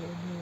Mm-hmm.